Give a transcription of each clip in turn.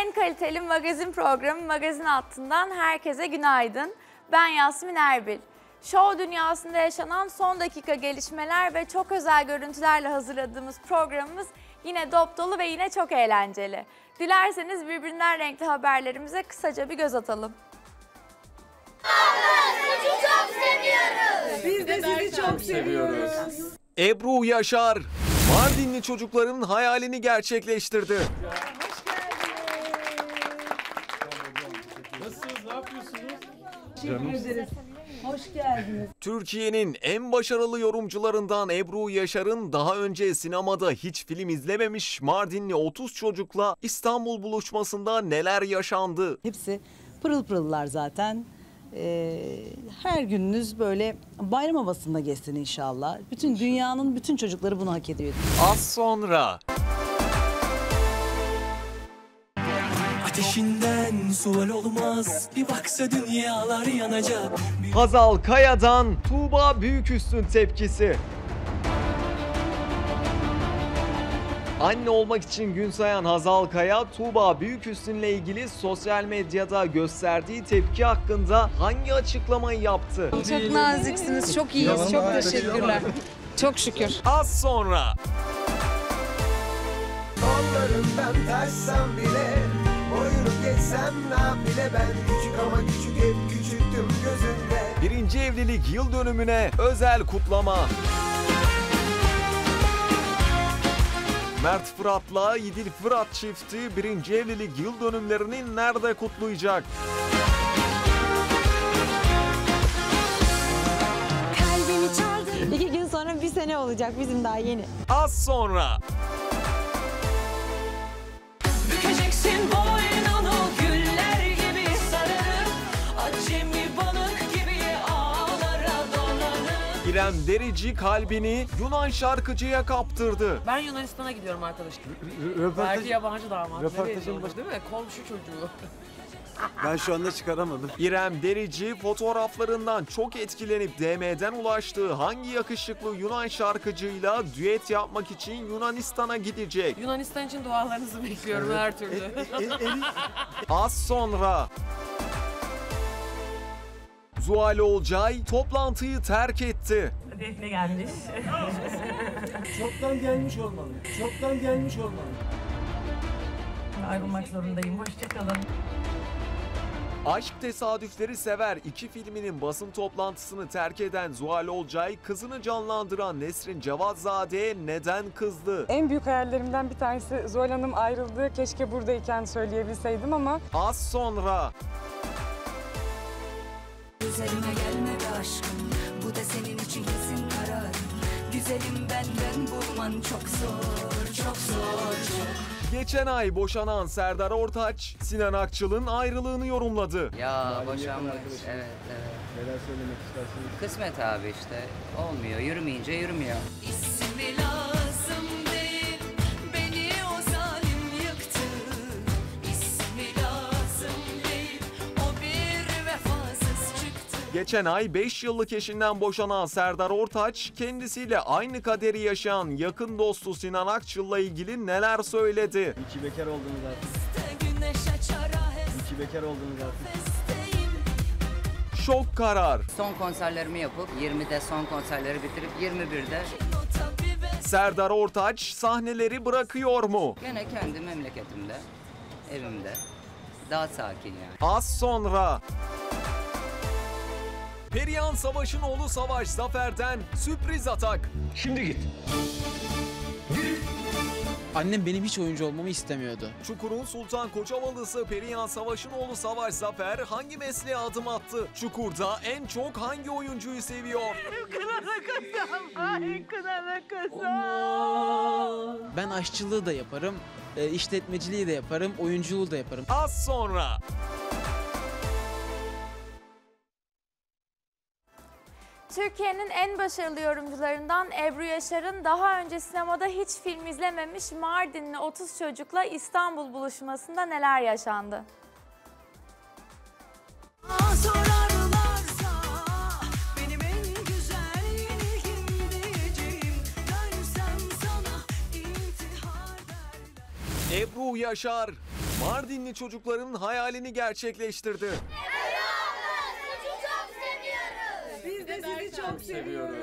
En kaliteli magazin programı Magazin Hattından herkese günaydın. Ben Yasmin Erbil. Show dünyasında yaşanan son dakika gelişmeler ve çok özel görüntülerle hazırladığımız programımız yine dop dolu ve yine çok eğlenceli. Dilerseniz birbirinden renkli haberlerimize kısaca bir göz atalım. Biz de sizi çok seviyoruz. Ebru Yaşar, Mardinli çocukların hayalini gerçekleştirdi. Teşekkür ederiz. Hoş geldiniz. Türkiye'nin en başarılı yorumcularından Ebru Yaşar'ın daha önce sinemada hiç film izlememiş Mardinli 30 çocukla İstanbul buluşmasında neler yaşandı? Hepsi pırıl pırıllar zaten. Ee, her gününüz böyle bayram havasında geçsin inşallah. Bütün dünyanın bütün çocukları bunu hak ediyor. Az sonra Ateşinden sual olmaz Bir baksa dünyalar yanacak Bir Hazal Kaya'dan Tuğba Büyüküstün tepkisi. Anne olmak için gün sayan Hazal Kaya, Tuğba Büyüküstün'le ilgili sosyal medyada gösterdiği tepki hakkında hangi açıklamayı yaptı? Çok naziksiniz, çok iyiyiz, çok teşekkürler. Çok şükür. Az sonra Kollarından taşsam bile Boyunu geçsem ne bile Ben küçük ama küçük hep küçüktüm gözünde birinci evlilik yıl dönümüne özel kutlama. Mert Fırat'la İdil Fırat çifti birinci evlilik yıl dönümlerini nerede kutlayacak? İki gün sonra bir sene olacak bizim daha yeni. Az sonra Bükeceksin boynunu İrem Derici kalbini Yunan şarkıcıya kaptırdı. Ben Yunanistan'a gidiyorum arkadaşım. Belki yabancı damat. Röportajın başı değil mi? Komşu çocuğu. Ben şu anda çıkaramadım. İrem Derici fotoğraflarından çok etkilenip DM'den ulaştığı hangi yakışıklı Yunan şarkıcıyla düet yapmak için Yunanistan'a gidecek? Yunanistan için dualarınızı bekliyorum her türlü. Az sonra Zuhal Olcay toplantıyı terk etti. Defne gelmiş. Çoktan gelmiş olmalı. Çoktan gelmiş olmalı. Ayrılmak zorundayım. Hoşçakalın. Aşk Tesadüfleri Sever iki filminin basın toplantısını terk eden Zuhal Olcay kızını canlandıran Nesrin Cevatzade'ye neden kızdı? En büyük hayallerimden bir tanesi Zuhal Hanım ayrıldı. Keşke buradayken söyleyebilseydim ama Az sonra Üzerime gelme be aşkım Bu da senin için kesin karar Güzelim benden bulman çok zor Çok zor çok geçen ay boşanan Serdar Ortaç Sinan Akçıl'ın ayrılığını yorumladı. Ya boşanmış. Evet, evet. Neler söylemek istersiniz? Kısmet abi işte. Olmuyor. Yürümeyince yürümüyor. İsmi Geçen ay 5 yıllık eşinden boşanan Serdar Ortaç kendisiyle aynı kaderi yaşayan yakın dostu Sinan Akçıl'la ilgili neler söyledi? İki bekar oldunuz artık. İki bekar oldunuz artık. Şok karar. Son konserlerimi yapıp 20'de son konserleri bitirip 21'de Nota biber Serdar Ortaç sahneleri bırakıyor mu? gene kendi memleketimde, evimde. Daha sakin yani. Az sonra Perihan Savaş'ın oğlu Savaş Zafer'den sürpriz atak. Annem benim hiç oyuncu olmamı istemiyordu. Çukur'un Sultan Koçavalısı Perihan Savaş'ın oğlu Savaş Zafer hangi mesleğe adım attı? Çukur'da en çok hangi oyuncuyu seviyor? Ben aşçılığı da yaparım, e, işletmeciliği de yaparım, oyunculuğu da yaparım. Az sonra Türkiye'nin en başarılı yorumcularından Ebru Yaşar'ın daha önce sinemada hiç film izlememiş Mardinli 30 çocukla İstanbul buluşmasında neler yaşandı? Ebru Yaşar Mardinli çocukların hayalini gerçekleştirdi. Biz çok seviyoruz.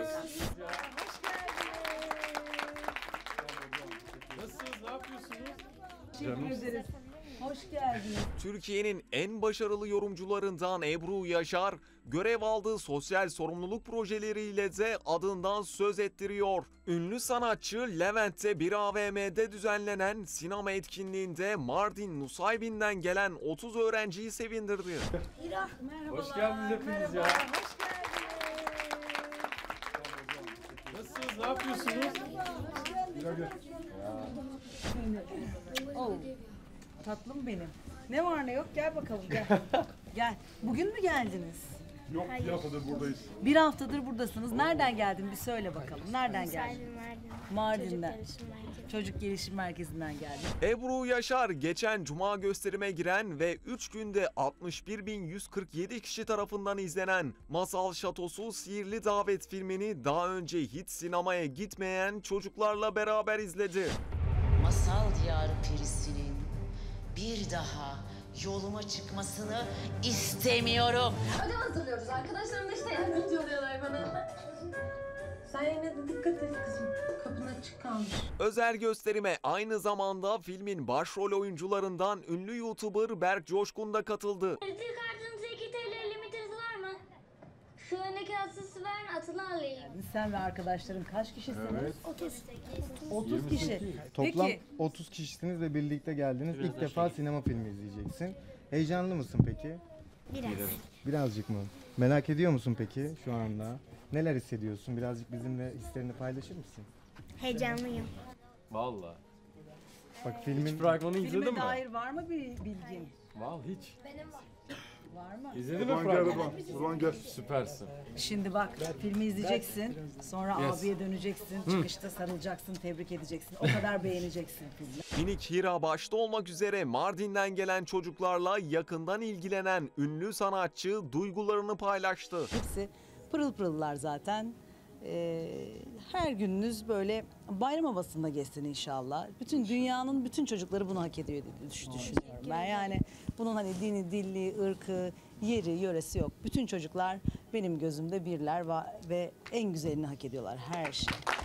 Nasılsınız? Ne yapıyorsunuz? Teşekkür ederiz. Hoş geldiniz. Türkiye'nin en başarılı yorumcularından Ebru Yaşar, görev aldığı sosyal sorumluluk projeleriyle de adından söz ettiriyor. Ünlü sanatçı Levent'te bir AVM'de düzenlenen sinema etkinliğinde Mardin Nusaybin'den gelen 30 öğrenciyi sevindirdi. Hoş geldiniz hepiniz ya. Nasılsınız? Ne yapıyorsunuz? Oh, tatlım benim. Ne var ne yok gel bakalım gel. gel. Bugün mü geldiniz? Yok bir haftadır buradayız. Bir haftadır buradasınız. Nereden geldin bir söyle bakalım. Nereden geldin? Mardin'den. Çocuk Gelişim Merkezi'nden geldim. Ebru Yaşar geçen cuma gösterime giren ve 3 günde 61.147 kişi tarafından izlenen Masal Şatosu Sihirli Davet filmini daha önce hiç sinemaya gitmeyen çocuklarla beraber izledi. Masal diyarı perisinin bir daha yoluma çıkmasını istemiyorum. Ödev hazırlıyoruz. Arkadaşlarım da işte yardımcı oluyorlar bana. Sen yine de dikkat et kızım. Kapın açık kalmış. Özel gösterime aynı zamanda filmin başrol oyuncularından ünlü YouTuber Berk Coşkun da katıldı. Alayım. Sen ve arkadaşların kaç kişisiniz? Evet. 38. 30 kişi. Toplam Peki 30 kişisiniz ve birlikte geldiniz. İlk defa sinema filmi izleyeceksin. Heyecanlı mısın peki? Biraz. Birazcık mı? Merak ediyor musun peki şu anda? Neler hissediyorsun? Birazcık bizimle hislerini paylaşır mısın? Heyecanlıyım. Valla. Bak Hiç filmin fragmanı izledin filme mi? dair var mı bir bilgin? Val hiç. Benim var. Var mı? İzledin mi Rıdvan gel. Rıdvan gel. Süpersin. Şimdi bak filmi izleyeceksin. Sonra Yes. abiye döneceksin. Çıkışta sarılacaksın, tebrik edeceksin. O kadar beğeneceksin filmi. Minik Hira başta olmak üzere Mardin'den gelen çocuklarla yakından ilgilenen ünlü sanatçı duygularını paylaştı. Hepsi pırıl pırıllar zaten. Ee, her gününüz böyle bayram havasında geçsin inşallah. Bütün dünyanın bütün çocukları bunu hak ediyor diye düş- düşünüyorum. Ben yani bunun hani dini, dilli, ırkı, yeri, yöresi yok. Bütün çocuklar benim gözümde birler ve en güzelini hak ediyorlar her şey.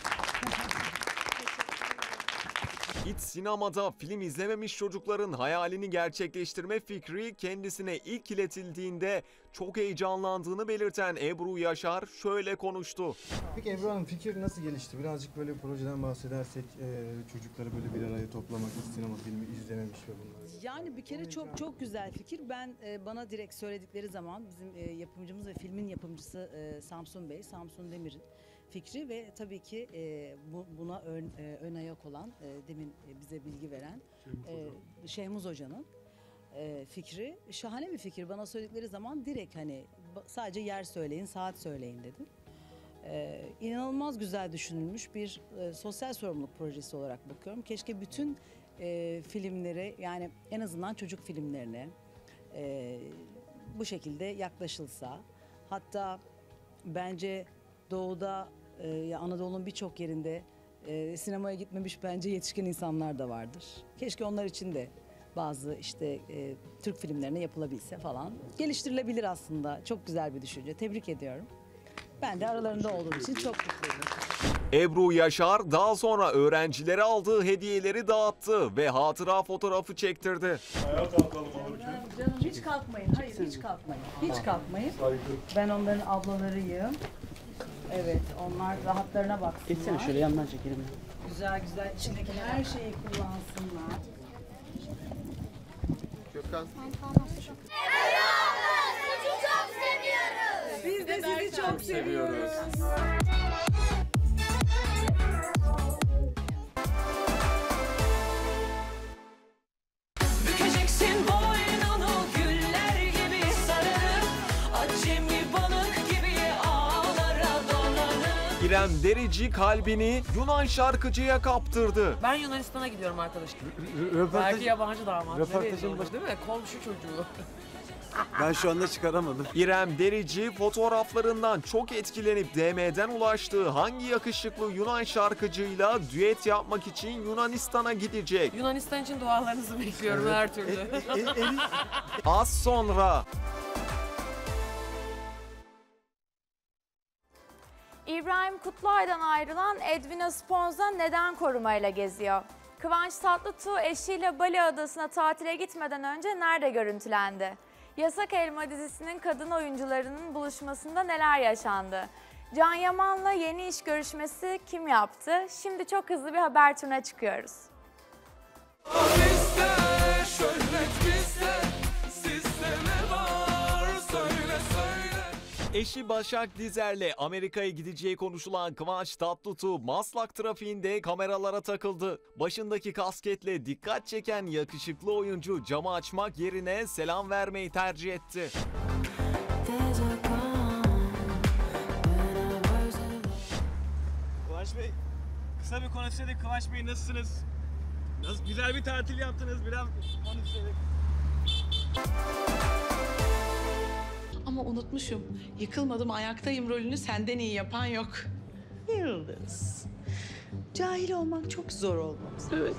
Hiç sinemada film izlememiş çocukların hayalini gerçekleştirme fikri kendisine ilk iletildiğinde çok heyecanlandığını belirten Ebru Yaşar şöyle konuştu. Peki Ebru Hanım fikir nasıl gelişti? Birazcık böyle projeden bahsedersek e, çocukları böyle bir araya toplamak, hiç sinema filmi izlememiş ve bunlar. Yani bir kere çok çok güzel fikir. Ben e, bana direkt söyledikleri zaman bizim e, yapımcımız ve filmin yapımcısı e, Samsun Bey, Samsun Demir'in fikri ve tabii ki e, bu, buna ön, e, ön ayak olan e, demin e, bize bilgi veren e, Şehmuz Hoca'nın e, fikri şahane bir fikir. Bana söyledikleri zaman direkt hani sadece yer söyleyin, saat söyleyin dedim. Ee, inanılmaz güzel düşünülmüş bir e, sosyal sorumluluk projesi olarak bakıyorum. Keşke bütün e, filmlere yani en azından çocuk filmlerine e, bu şekilde yaklaşılsa. Hatta bence doğuda e, ya Anadolu'nun birçok yerinde e, sinemaya gitmemiş bence yetişkin insanlar da vardır. Keşke onlar için de bazı işte e, Türk filmlerine yapılabilse falan. Geliştirilebilir aslında. Çok güzel bir düşünce. Tebrik ediyorum. Ben de aralarında olduğum için çok mutluyum. Ebru Yaşar daha sonra öğrencilere aldığı hediyeleri dağıttı ve hatıra fotoğrafı çektirdi. Ayağa kalkalım alırken. Canım hiç kalkmayın. Hayır hiç kalkmayın. Hiç kalkmayın. Ben onların ablalarıyım. Evet onlar rahatlarına baksınlar. Geçsene şöyle yandan çekelim. Güzel güzel içindeki her şeyi kullansınlar. Gökhan. Biz de sizi çok seviyoruz. İrem Derici kalbini Yunan şarkıcıya kaptırdı. Ben Yunanistan'a gidiyorum arkadaşım. Röportaj, Belki yabancı damat. Röportajın başı- değil mi? Komşu çocuğu. Ben şu anda çıkaramadım. İrem Derici fotoğraflarından çok etkilenip DM'den ulaştığı hangi yakışıklı Yunan şarkıcıyla düet yapmak için Yunanistan'a gidecek? Yunanistan için dualarınızı bekliyorum Evet. her türlü. Az sonra İbrahim Kutluay'dan ayrılan Edwina Sponza neden korumayla geziyor? Kıvanç Tatlıtuğ eşiyle Bali Adası'na tatile gitmeden önce nerede görüntülendi? Yasak Elma dizisinin kadın oyuncularının buluşmasında neler yaşandı? Can Yaman'la yeni iş görüşmesi kim yaptı? Şimdi çok hızlı bir haber turuna çıkıyoruz. Eşi Başak Dizer'le Amerika'ya gideceği konuşulan Kıvanç Tatlıtuğ Maslak trafiğinde kameralara takıldı. Başındaki kasketle dikkat çeken yakışıklı oyuncu camı açmak yerine selam vermeyi tercih etti. Kıvanç Bey, kısa bir konuşsaydık Kıvanç Bey nasılsınız? Nasıl güzel bir tatil yaptınız biraz konuşsaydık. Ama unutmuşum. Yıkılmadım ayaktayım rolünü senden iyi yapan yok. Yıldız. Cahil olmak çok zor olmaz. Evet.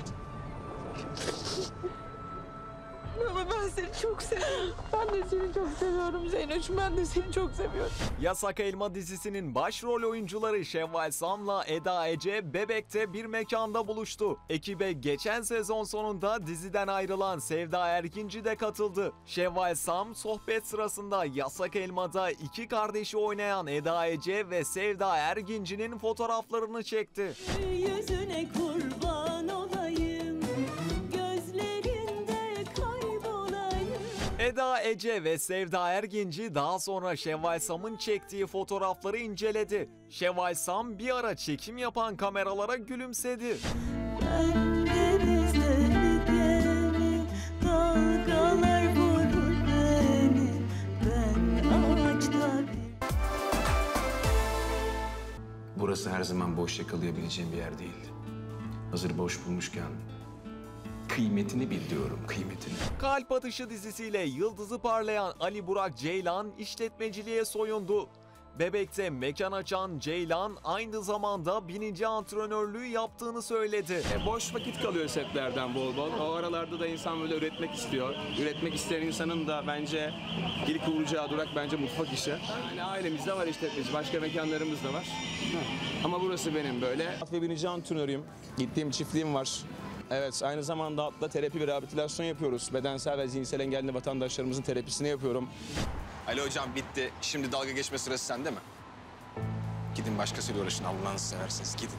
Ama ben seni çok seviyorum. Ben de seni çok seviyorum Zeynoş'um. Ben de seni çok seviyorum. Yasak Elma dizisinin başrol oyuncuları Şevval Sam'la Eda Ece Bebek'te bir mekanda buluştu. Ekibe geçen sezon sonunda diziden ayrılan Sevda Erginci de katıldı. Şevval Sam sohbet sırasında Yasak Elma'da iki kardeşi oynayan Eda Ece ve Sevda Erginci'nin fotoğraflarını çekti. Yüzüne kurban Eda Ece ve Sevda Erginci daha sonra Şevval Sam'ın çektiği fotoğrafları inceledi. Şevval Sam bir ara çekim yapan kameralara gülümsedi. Burası her zaman boş yakalayabileceğim bir yer değil. Hazır boş bulmuşken kıymetini bil diyorum, kıymetini. Kalp Atışı dizisiyle yıldızı parlayan Ali Burak Ceylan işletmeciliğe soyundu. Bebek'te mekan açan Ceylan aynı zamanda binici antrenörlüğü yaptığını söyledi. E, boş vakit kalıyor setlerden bol bol. O aralarda da insan böyle üretmek istiyor. Üretmek isteyen insanın da bence ilk uğrayacağı durak bence mutfak işi. Yani ailemizde var işletmeci, başka mekanlarımız da var. Ama burası benim böyle. At ve binici antrenörüyüm. Gittiğim çiftliğim var. Evet, aynı zamanda atla terapi ve rehabilitasyon yapıyoruz. Bedensel ve zihinsel engelli vatandaşlarımızın terapisini yapıyorum. Ali hocam bitti. Şimdi dalga geçme sırası sende mi? Gidin başkasıyla uğraşın Allah'ınızı seversiniz gidin.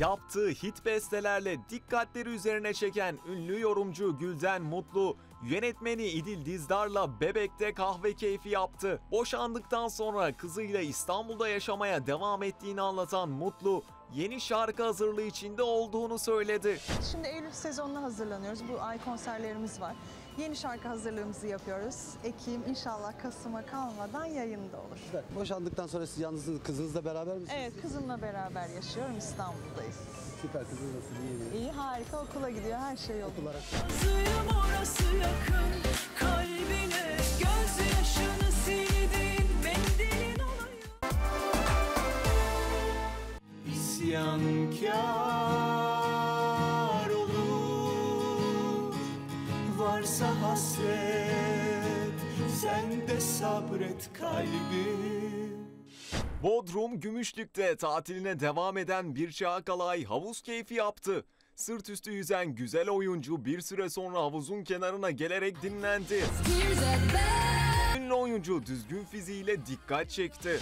Yaptığı hit bestelerle dikkatleri üzerine çeken ünlü yorumcu Gülden Mutlu, yönetmeni İdil Dizdar'la Bebek'te kahve keyfi yaptı. Boşandıktan sonra kızıyla İstanbul'da yaşamaya devam ettiğini anlatan Mutlu, yeni şarkı hazırlığı içinde olduğunu söyledi. Şimdi Eylül sezonuna hazırlanıyoruz. Bu ay konserlerimiz var. Yeni şarkı hazırlığımızı yapıyoruz. Ekim inşallah Kasım'a kalmadan yayında olur. Boşandıktan sonra siz yalnızsınız, kızınızla beraber misiniz? Evet, kızımla beraber yaşıyorum. İstanbul'dayız. Süper, kızınız nasıl, iyi mi? İyi, harika. Okula gidiyor. Her şey yolunda. Suyum orası yakın kalbine Gözyaşını sildin mendilin olayım İsyankar Varsa hasret Sen de sabret kalbim Bodrum Gümüşlük'te tatiline devam eden bir Çağkalay havuz keyfi yaptı. Sırt üstü yüzen güzel oyuncu bir süre sonra havuzun kenarına gelerek dinlendi. Ünlü oyuncu düzgün fiziğiyle dikkat çekti.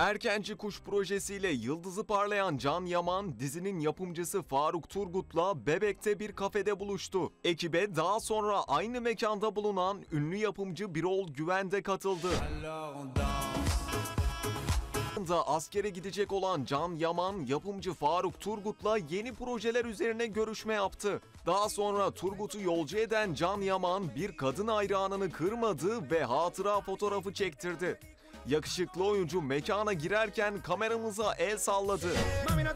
Erkenci Kuş projesiyle yıldızı parlayan Can Yaman, dizinin yapımcısı Faruk Turgut'la Bebek'te bir kafede buluştu. Ekibe daha sonra aynı mekanda bulunan ünlü yapımcı Birol Güven de katıldı. yakında askere gidecek olan Can Yaman, yapımcı Faruk Turgut'la yeni projeler üzerine görüşme yaptı. Daha sonra Turgut'u yolcu eden Can Yaman bir kadın hayranını kırmadı ve hatıra fotoğrafı çektirdi. Yakışıklı oyuncu mekana girerken kameramıza el salladı. Mami no.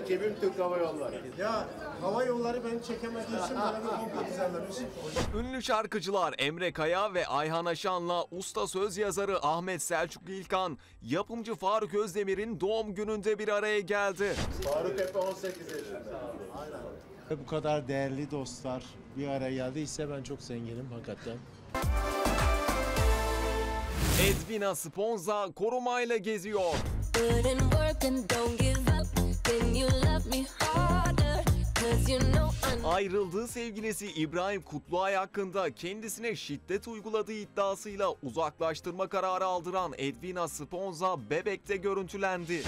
Rakibim Türk Hava Yolları. Ya hava yolları beni çekemediği için bana bir komplo düzenlemiş. Ünlü şarkıcılar Emre Kaya ve Ayhan Aşan'la usta söz yazarı Ahmet Selçuk İlkan, yapımcı Faruk Özdemir'in doğum gününde bir araya geldi. Faruk hep 18 yaşında. Aynen. Bu kadar değerli dostlar bir araya geldiyse ben çok zenginim hakikaten. Edwina Sponza korumayla geziyor. Work and don't give up. Then you love me harder. Cause you know I Ayrıldığı sevgilisi İbrahim Kutluay hakkında kendisine şiddet uyguladığı iddiasıyla uzaklaştırma kararı aldıran Edwina Sponza Bebek'te görüntülendi.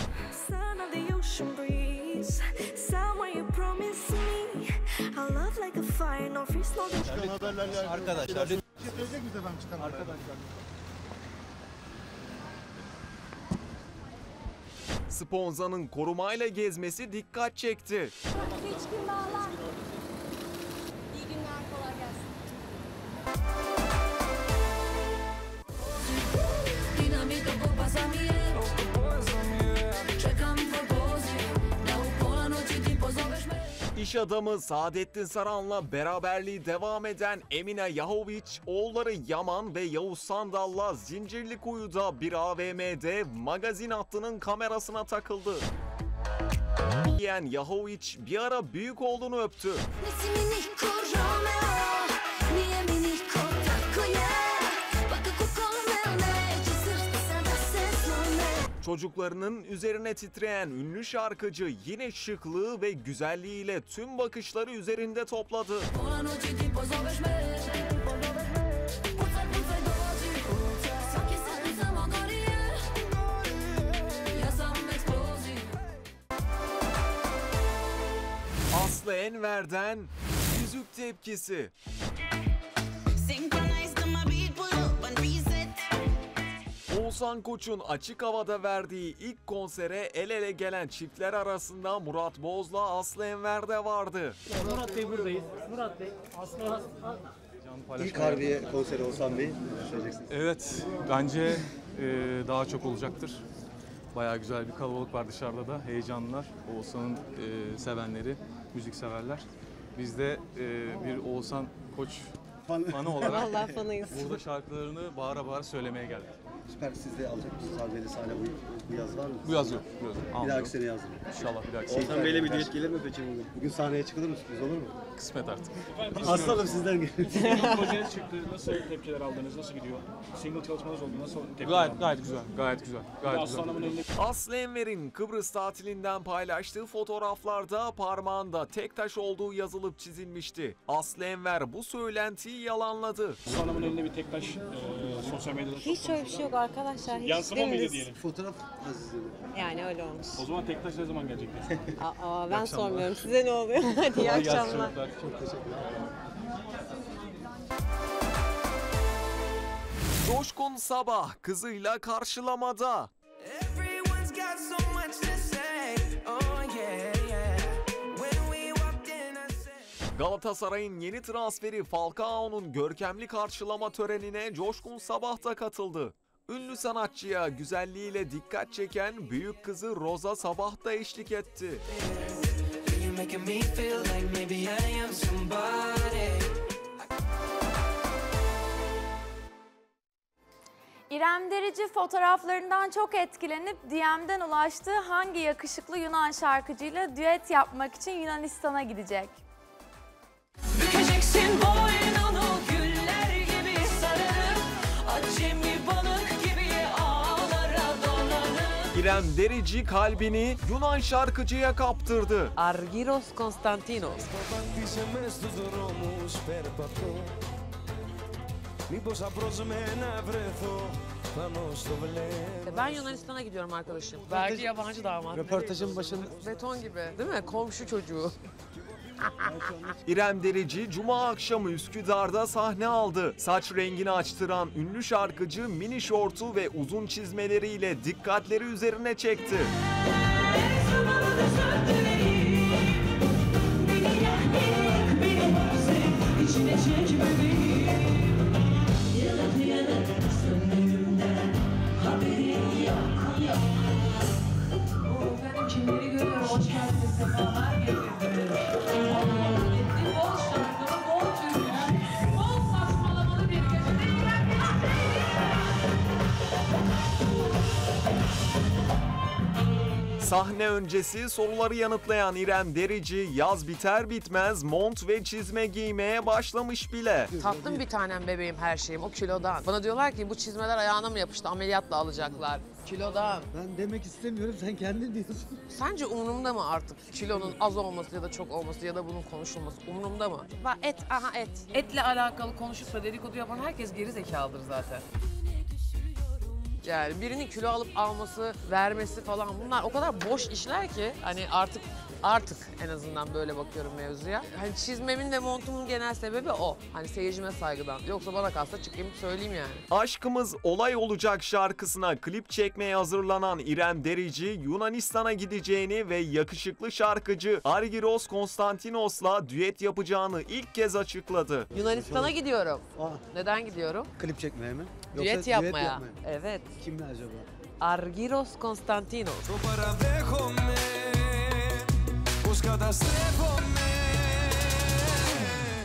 Sound of the ocean breeze. Somewhere you promised me. I love like a fire, no freeze, no Çıkan haberler yani. Arkadaşlar, Bir şey söyleyecek miyiz efendim çıkan Arkadaşlar. Sponza'nın korumayla gezmesi dikkat çekti. Gün bağlar. İyi günler, kolay gelsin. Adamı Saadettin Saran'la beraberliği devam eden Emine Yahoviç, oğulları Yaman ve Yavuz Sandal'la Zincirlikuyu'da bir AVM'de magazin hattının kamerasına takıldı. Yiyen Yahoviç bir ara büyük oğlunu öptü. Çocuklarının üzerine titreyen ünlü şarkıcı yine şıklığı ve güzelliğiyle tüm bakışları üzerinde topladı. Pola noći ti pozoveš me. Oğuzhan Koç'un açık havada verdiği ilk konsere el ele gelen çiftler arasında Murat Boz'la Aslı Enver de vardı. Murat Bey buradayız. Murat Bey, Aslı İlk Harbiye konseri Oğuzhan Bey söyleyeceksiniz. Evet, bence e, daha çok olacaktır. Bayağı güzel bir kalabalık var dışarıda da. Heyecanlılar. Oğuzhan'ın e, sevenleri, müzik severler. Biz de e, bir Oğuzhan Koç fanı olarak Vallahi fanıyız. burada şarkılarını bağıra bağıra söylemeye geldik. Süper siz de alacak mısınız Harbiye'de sahne bu, bu yaz var mı? Bu yaz yok. Bu yaz yok. Bir Almıyorum. dahaki sene yazın. İnşallah bir dahaki sene. Oğuzhan Bey'le bir düet gelir mi peki bugün? Bugün sahneye çıkılır mı sürpriz olur mu? Kısmet artık. Aslanım sizden gelin. Projeniz çıktı. Nasıl tepkiler aldınız? Nasıl gidiyor? Single çalışmanız oldu. Nasıl tepkiler Gayet aldınız? gayet güzel. Gayet güzel. Gayet Aslı güzel. Elinde Aslı Enver'in Kıbrıs tatilinden paylaştığı fotoğraflarda parmağında tek taş olduğu yazılıp çizilmişti. Aslı Enver bu söylentiyi yalanladı. Aslı Hanım'ın elinde bir tek taş e, sosyal medyada çok Hiç öyle bir şey yok arkadaşlar. Hiç Yansıma mıydı dümdüz. diyelim? Fotoğraf azizliği. Yani öyle olmuş. O zaman tek taş ne zaman gelecek? Aa, ben sormuyorum. Size ne oluyor? Hadi iyi akşamlar. Çok teşekkürler. Coşkun Sabah kızıyla karşılamada. Galatasaray'ın yeni transferi Falcao'nun görkemli karşılama törenine Coşkun Sabah da katıldı. Ünlü sanatçıya güzelliğiyle dikkat çeken büyük kızı Roza Sabah da eşlik etti. İrem Derici fotoğraflarından çok etkilenip DM'den ulaştığı hangi yakışıklı Yunan şarkıcıyla düet yapmak için Yunanistan'a gidecek? İrem Derici kalbini Yunan şarkıcıya kaptırdı. Argiros Konstantinos. Ben Yunanistan'a gidiyorum arkadaşım. Belki yabancı damat. Röportajın başında... Beton gibi değil mi? Komşu çocuğu. İrem Derici Cuma akşamı Üsküdar'da sahne aldı. Saç rengini açtıran ünlü şarkıcı mini şortu ve uzun çizmeleriyle dikkatleri üzerine çekti. Sahne öncesi soruları yanıtlayan İrem Derici yaz biter bitmez mont ve çizme giymeye başlamış bile. Tatlım bir tanem bebeğim her şeyim o kilodan. Bana diyorlar ki bu çizmeler ayağına mı yapıştı ameliyatla alacaklar. Kilodan. Ben demek istemiyorum sen kendin diyorsun. Sence umurumda mı artık kilonun az olması ya da çok olması ya da bunun konuşulması umurumda mı? Bak et, aha et. Etle alakalı konuşup da dedikodu yapan herkes geri zekalıdır zaten. Yani birinin kilo alıp alması, vermesi falan bunlar o kadar boş işler ki hani artık artık en azından böyle bakıyorum mevzuya. Hani çizmemin ve montumun genel sebebi o. Hani seyircime saygıdan. Yoksa bana kalsa çıkayım söyleyeyim yani. Aşkımız olay olacak şarkısına klip çekmeye hazırlanan İrem Derici Yunanistan'a gideceğini ve yakışıklı şarkıcı Argyros Konstantinos'la düet yapacağını ilk kez açıkladı. Yunanistan'a gidiyorum. Neden gidiyorum? Klip çekmeye mi? Düet yapmaya. Evet. Kimle acaba? Argyros Konstantinos. Παραδέχομαι πως καταστρέφομαι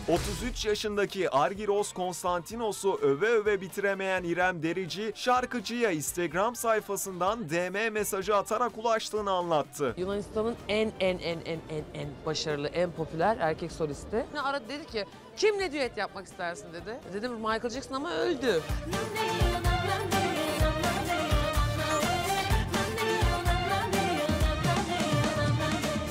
33 yaşındaki Argyros Konstantinos'u öve öve bitiremeyen İrem Derici, şarkıcıya Instagram sayfasından DM mesajı atarak ulaştığını anlattı. Yunanistan'ın en en en en en en başarılı, en popüler erkek solisti. Ne aradı dedi ki kimle düet yapmak istersin dedi. Dedim Michael Jackson ama öldü.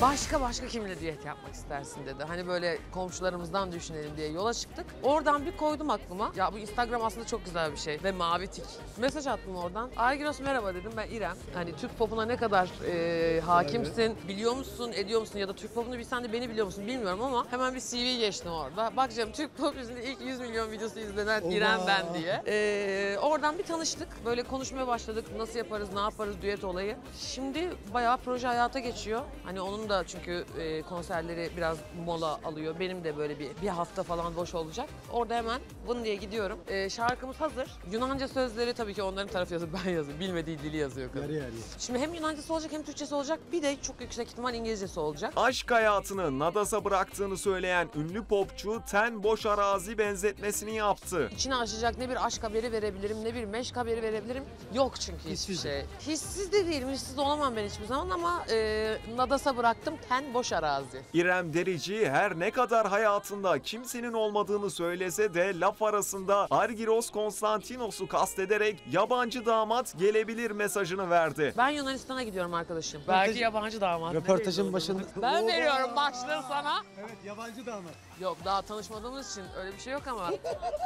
Başka başka kimle düet yapmak istersin dedi. Hani böyle komşularımızdan düşünelim diye yola çıktık. Oradan bir koydum aklıma. Ya bu Instagram aslında çok güzel bir şey ve mavi tik. Mesaj attım oradan. Argiros merhaba dedim ben İrem. Hani Türk popuna ne kadar e, hakimsin, biliyor musun, ediyor musun ya da Türk popunu bilsen de beni biliyor musun bilmiyorum ama hemen bir CV geçtim orada. Bak canım Türk pop yüzünde ilk 100 milyon videosu izlenen İrem ben diye. E, oradan bir tanıştık. Böyle konuşmaya başladık. Nasıl yaparız, ne yaparız düet olayı. Şimdi bayağı proje hayata geçiyor. Hani onun da çünkü e, konserleri biraz mola alıyor. Benim de böyle bir, bir hafta falan boş olacak. Orada hemen bunu diye gidiyorum. E, şarkımız hazır. Yunanca sözleri tabii ki onların tarafı yazıyor. Ben yazıyorum. Bilmediği dili yazıyor kadın. Yarı yarıya. Şimdi hem Yunancası olacak hem Türkçesi olacak. Bir de çok yüksek ihtimal İngilizcesi olacak. Aşk hayatını Nadas'a bıraktığını söyleyen ünlü popçu ten boş arazi benzetmesini yaptı. İçine aşacak ne bir aşk haberi verebilirim ne bir meşk haberi verebilirim. Yok çünkü hiçbir şey. Hissiz de değilim, hissiz olamam ben hiçbir zaman ama e, Nadas'a bıraktım ten boş arazi. İrem Derici her ne kadar hayatında kimsenin olmadığını söylese de laf arasında Argyros Konstantinos'u kastederek yabancı damat gelebilir mesajını verdi. Ben Yunanistan'a gidiyorum arkadaşım. Belki yabancı damat. Röportajın başında Ben veriyorum başlığı sana. Evet yabancı damat. Yok daha tanışmadığımız için öyle bir şey yok ama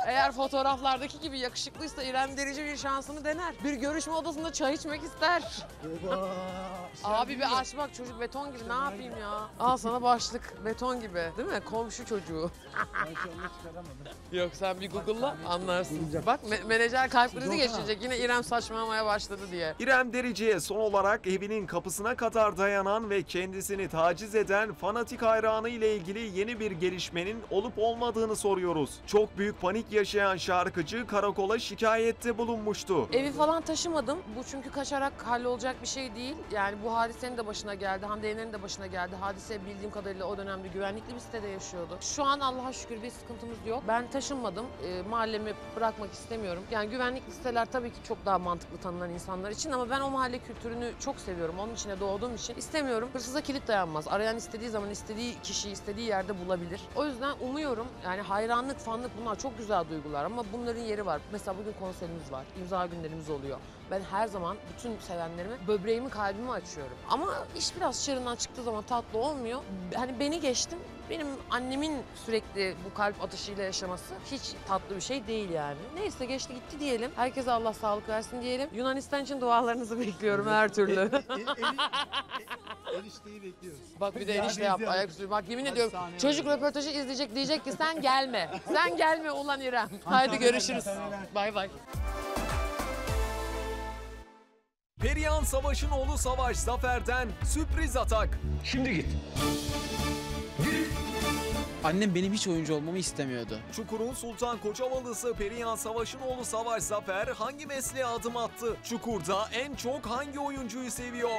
eğer fotoğraflardaki gibi yakışıklıysa İrem Derici bir şansını dener. Bir görüşme odasında çay içmek ister. Abi bir aç bak çocuk beton gibi ne yapayım ya? Al sana başlık beton gibi değil mi? Komşu çocuğu. Yok sen bir Google'la anlarsın. Bak me- menajer kalp krizi geçirecek yine İrem saçmalamaya başladı diye. İrem Derici'ye son olarak evinin kapısına kadar dayanan ve kendisini taciz eden fanatik hayranı ile ilgili yeni bir gelişmenin olup olmadığını soruyoruz. Çok büyük panik yaşayan şarkıcı karakola şikayette bulunmuştu. Evi falan taşımadım. Bu çünkü kaçarak hallolacak bir şey değil. Yani bu hadisenin de başına geldi. Hande Yener'in de başına geldi. Hadise bildiğim kadarıyla o dönemde güvenlikli bir sitede yaşıyordu. Şu an Allah'a şükür bir sıkıntımız yok. Ben taşınmadım. E, mahallemi bırakmak istemiyorum. Yani güvenlikli siteler tabii ki çok daha mantıklı tanınan insanlar için ama ben o mahalle kültürünü çok seviyorum. Onun içine doğduğum için istemiyorum. Hırsıza kilit dayanmaz. Arayan istediği zaman istediği kişiyi istediği yerde bulabilir. O yüzden umuyorum yani hayranlık, fanlık bunlar çok güzel duygular ama bunların yeri var. Mesela bugün konserimiz var. imza günlerimiz oluyor. Ben her zaman bütün sevenlerime böbreğimi, kalbimi açıyorum. Ama iş biraz çığırından çıktığı zaman tatlı olmuyor. Hani beni geçtim Benim annemin sürekli bu kalp atışıyla yaşaması hiç tatlı bir şey değil yani. Neyse geçti gitti diyelim. Herkese Allah sağlık versin diyelim. Yunanistan için dualarınızı bekliyorum her türlü. Enişteyi bekliyoruz. Bak bir de enişte yap ayaküstü. Bak yemin ediyorum çocuk röportajı izleyecek diyecek ki sen gelme. Sen gelme ulan İrem. Haydi görüşürüz. Bay bay. Perihan Savaş'ın oğlu Savaş Zafer'den sürpriz atak. Şimdi git. Annem benim hiç oyuncu olmamı istemiyordu. Çukur'un Sultan Koçovalısı Perihan Savaş'ın oğlu Savaş Zafer hangi mesleğe adım attı? Çukur'da en çok hangi oyuncuyu seviyor?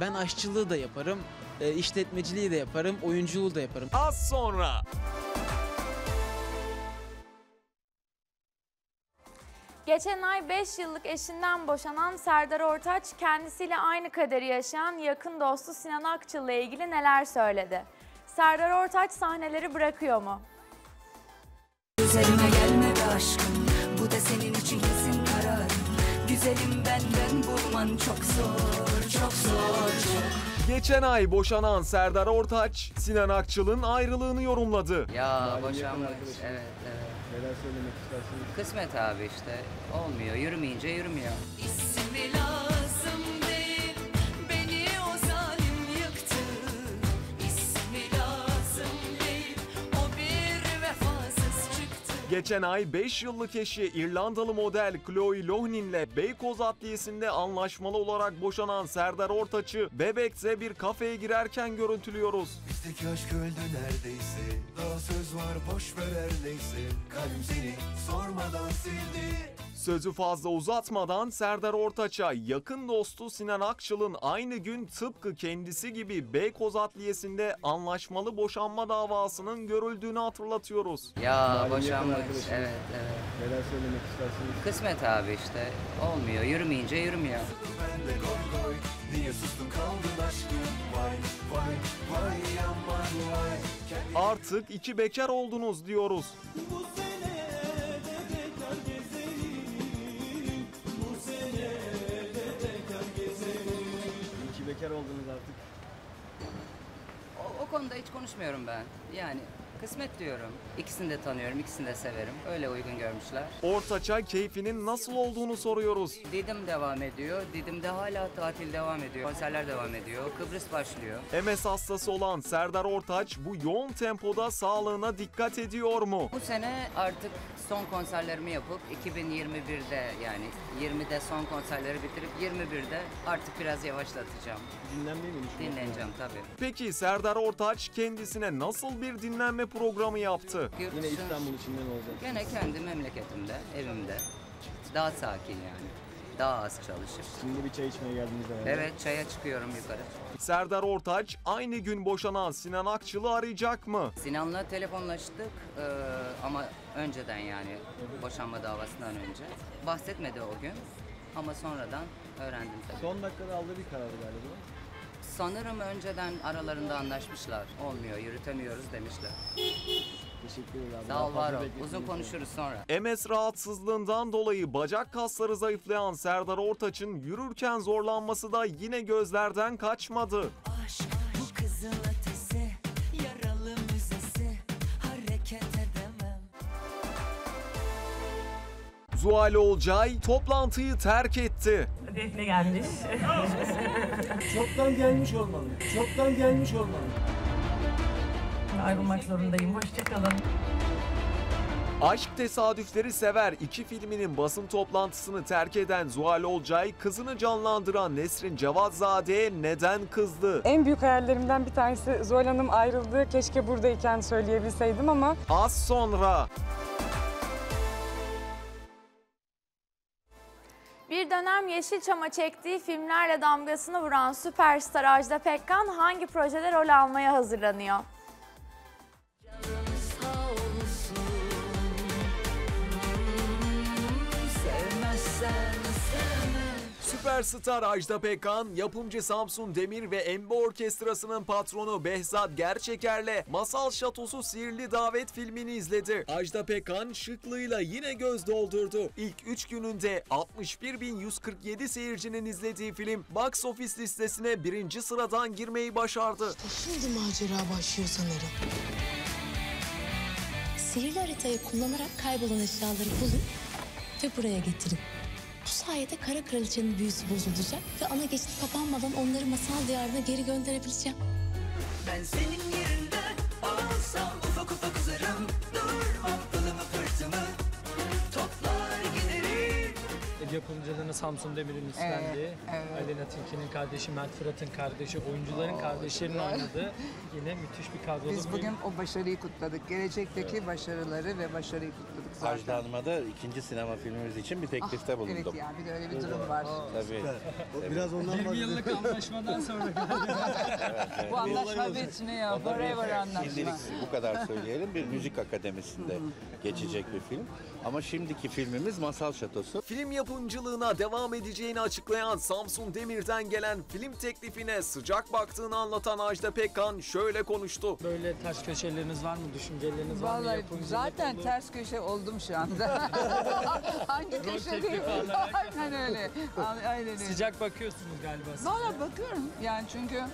Ben aşçılığı da yaparım, e, işletmeciliği de yaparım, oyunculuğu da yaparım. Az sonra. Geçen ay 5 yıllık eşinden boşanan Serdar Ortaç kendisiyle aynı kaderi yaşayan yakın dostu Sinan Akçıl'la ilgili neler söyledi? Serdar Ortaç sahneleri bırakıyor mu? Üzerime gelme be aşkım Bu da senin için kesin kararım Güzelim benden bulman çok zor Çok zor çok Geçen ay boşanan Serdar Ortaç, Sinan Akçıl'ın ayrılığını yorumladı. Ya boşanmış. Evet, evet. Neler söylemek istersiniz? Kısmet abi işte. Olmuyor. Yürümeyince yürümüyor. İsmi lazım Geçen ay 5 yıllık eşi İrlandalı model Chloe Lohnin'le Beykoz Adliyesi'nde anlaşmalı olarak boşanan Serdar Ortaç'ı Bebek'te bir kafeye girerken görüntülüyoruz. Bizdeki aşk öldü neredeyse Daha söz var boş ver her neyse Kalbim seni sormadan sildi Sözü fazla uzatmadan Serdar Ortaç'a yakın dostu Sinan Akçıl'ın aynı gün tıpkı kendisi gibi Beykoz Adliyesi'nde anlaşmalı boşanma davasının görüldüğünü hatırlatıyoruz. Ya boşanmış. Evet, evet. Neler söylemek istersiniz? Kısmet abi işte. Olmuyor. Yürümeyince yürümüyor. Ben de koy koy Niye sustun kaldın aşkım Vay vay vay aman vay Kendi Artık iki bekar oldunuz diyoruz. İyi ki bekar oldunuz artık. O, o konuda hiç konuşmuyorum ben. Yani kısmet diyorum. İkisini de tanıyorum, ikisini de severim. Öyle uygun görmüşler. Ortaç'a keyfinin nasıl olduğunu soruyoruz. Didim devam ediyor. Didim'de hala tatil devam ediyor. Konserler devam ediyor. Kıbrıs başlıyor. MS hastası olan Serdar Ortaç bu yoğun tempoda sağlığına dikkat ediyor mu? Bu sene artık son konserlerimi yapıp 2021'de yani 20'de son konserleri bitirip 21'de artık biraz yavaşlatacağım. Dinlenmeyi mi düşünüyorsunuz? Dinleneceğim tabii. Peki Serdar Ortaç kendisine nasıl bir dinlenme programı yaptı? Yurt Yine dışı- İstanbul içinde mi olacak? Gene kendi memleketimde, evimde. Daha sakin yani. Daha az çalışır. Şimdi bir çay içmeye geldiniz herhalde. Evet çaya çıkıyorum yukarı. Serdar Ortaç aynı gün boşanan Sinan Akçıl'ı arayacak mı? Sinan'la telefonlaştık eee, ama önceden yani boşanma davasından önce. Bahsetmedi o gün ama sonradan öğrendim tabii. Son dakikada aldığı bir kararı galiba. Sanırım önceden aralarında anlaşmışlar. Olmuyor, yürütemiyoruz demişler. Teşekkür ederim. Sağ ol, var ol. Uzun konuşuruz sonra. MS rahatsızlığından dolayı bacak kasları zayıflayan Serdar Ortaç'ın yürürken zorlanması da yine gözlerden kaçmadı. Aşk bu kızıl ötesi Yaralı müzesi Hareket edemem Zuhal Olcay toplantıyı terk etti. Defne gelmiş. Çoktan gelmiş olmalı Çoktan gelmiş olmalı Ayrılmak zorundayım. Hoşçakalın. Aşk Tesadüfleri Sever iki filminin basın toplantısını terk eden Zuhal Olcay kızını canlandıran Nesrin Cevatzade'ye neden kızdı? En büyük hayallerimden bir tanesi Zuhal Hanım ayrıldı. Keşke buradayken söyleyebilseydim ama Az sonra Bir dönem Yeşilçam'a çektiği filmlerle damgasını vuran süperstar Ajda Pekkan hangi projede rol almaya hazırlanıyor? Süperstar Ajda Pekkan, yapımcı Samsun Demir ve Embe Orkestrası'nın patronu Behzat Gerçeker'le Masal Şatosu Sihirli Davet filmini izledi. Ajda Pekkan şıklığıyla yine göz doldurdu. İlk 3 gününde 61.147 seyircinin izlediği film box office listesine birinci sıradan girmeyi başardı. Şimdi macera başlıyor sanırım. Sihirli haritayı kullanarak kaybolan eşyaları bulun ve buraya getirin. Sayede Kara Kraliçenin büyüsü bozulacak ve ana geçit kapanmadan onları masal diyarına geri gönderebileceğim. Ben senin yerinde olsam ufak ufak uzarım Durmam pılımı pırtımı toplar giderim Yapımcılığını Samsun Demir'in üstlendi. Evet, evet. Alena Tilki'nin kardeşi, Mert Fırat'ın kardeşi, oyuncuların kardeşlerinin oynadığı yine müthiş bir kadrolu Biz film. bugün o başarıyı kutladık. Gelecekteki başarıları ve başarıyı kutladık zaten. Ajda Hanım'a da ikinci sinema filmimiz için bir teklifte Ah, bulundum. Evet ya bir de öyle bir durum var. Tabii. tabii. Biraz ondan 20 yıllık anlaşmadan sonra Evet, Bu anlaşma bitmiyor. Bir- Forever anlaşma. Şimdilik bu kadar söyleyelim. Bir müzik akademisinde geçecek bir film. Ama şimdiki filmimiz Masal Şatosu. Film yapımcılığına devam edeceğini açıklayan Samsun Demir'den gelen film teklifine sıcak baktığını anlatan Ajda Pekkan şöyle konuştu. Böyle ters köşeleriniz var mı, düşünceleriniz var mı? Vallahi Yapımcılık zaten olur. ters köşe oldum şu anda. Hangi Rol köşe değil? Aynen öyle. Aynen öyle. Sıcak bakıyorsunuz galiba. siz. Valla bakıyorum yani çünkü